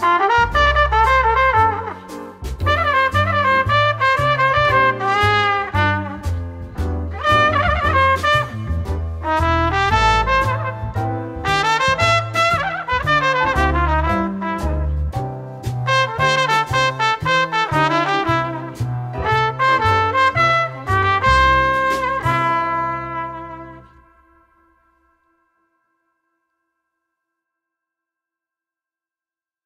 Bye.